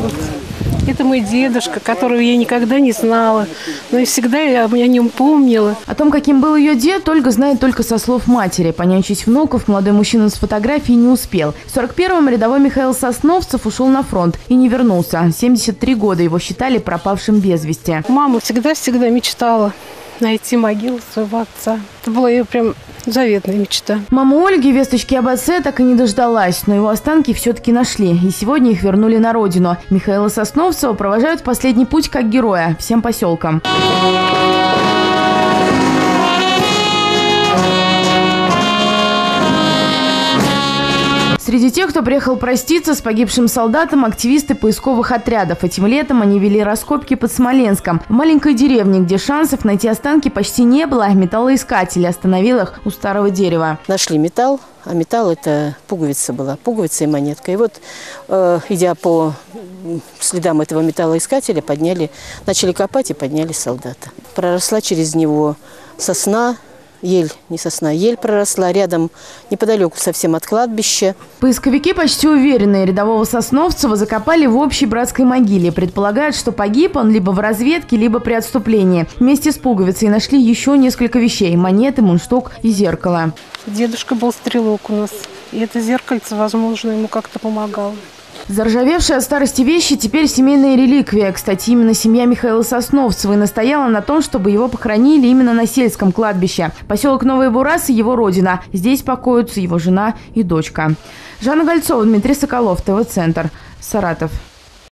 Вот. Это мой дедушка, которого я никогда не знала, но и всегда я о нем помнила. О том, каким был ее дед, Ольга знает только со слов матери. Понянчить внуков молодой мужчина с фотографией не успел. В 41-м рядовой Михаил Сосновцев ушел на фронт и не вернулся. 73 года его считали пропавшим без вести. Мама всегда-всегда мечтала найти могилу своего отца. Это была ее прям заветная мечта. Мама Ольги весточки об отце так и не дождалась, но его останки все-таки нашли, и сегодня их вернули на родину. Михаила Сосновцева провожают последний путь как героя всем поселкам. Среди тех, кто приехал проститься с погибшим солдатом, активисты поисковых отрядов. Этим летом они вели раскопки под Смоленском. В маленькой деревне, где шансов найти останки почти не было, металлоискатели остановил их у старого дерева. Нашли металл, а металл это пуговица была, пуговица и монетка. И вот, э, идя по следам этого металлоискателя, подняли, начали копать и подняли солдата. Проросла через него сосна, ель, не сосна, ель проросла рядом, неподалеку совсем от кладбища. Поисковики почти уверенные, рядового Сосновцева закопали в общей братской могиле. Предполагают, что погиб он либо в разведке, либо при отступлении. Вместе с пуговицей нашли еще несколько вещей – монеты, мундштук и зеркало. Дедушка был стрелок у нас, и это зеркальце, возможно, ему как-то помогало. Заржавевшие от старости вещи теперь семейная реликвия. Кстати, именно семья Михаила Сосновцева и настояла на том, чтобы его похоронили именно на сельском кладбище. Поселок Новые Бурасы – его родина. Здесь покоятся его жена и дочка. Жанна Гольцова, Дмитрий Соколов, ТВ-центр, Саратов.